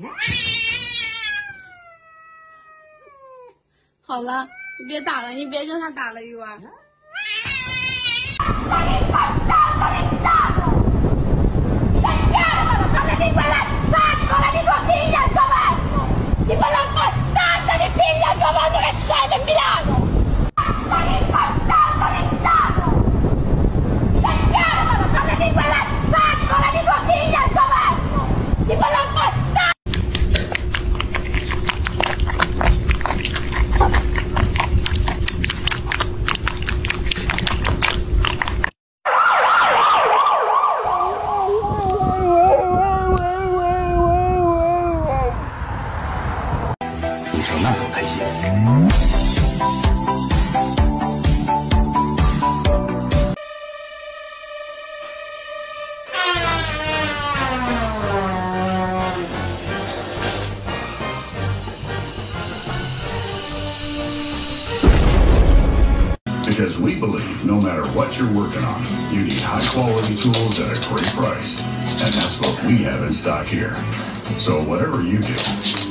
好了，你别打了，你别跟他打了，玉娃。你说那多开心！” Because we believe no matter what you're working on, you need high quality tools at a great price. And that's what we have in stock here. So whatever you do,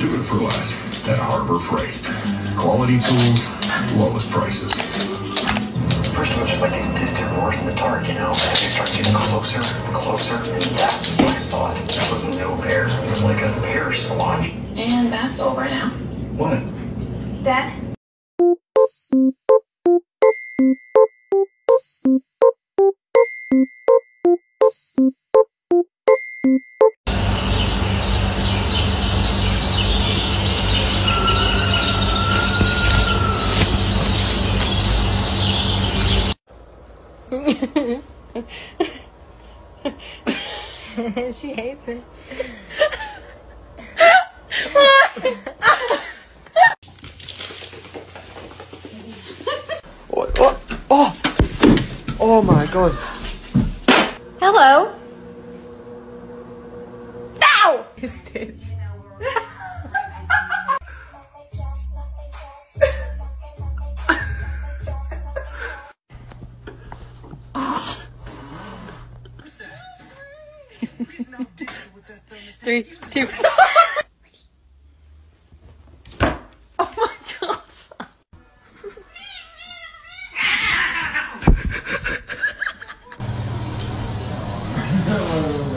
do it for less at Harbor Freight. Quality tools, lowest prices. First it was just like these distant roars in the dark, you know, and they started getting closer and closer, and that's when I thought that was no bear. It was like a bear squatch. And that's over now. What? Dad? she hates it. Oh, oh, oh, oh my god. Hello. Ow! His tits. Three, two. oh my gosh. No.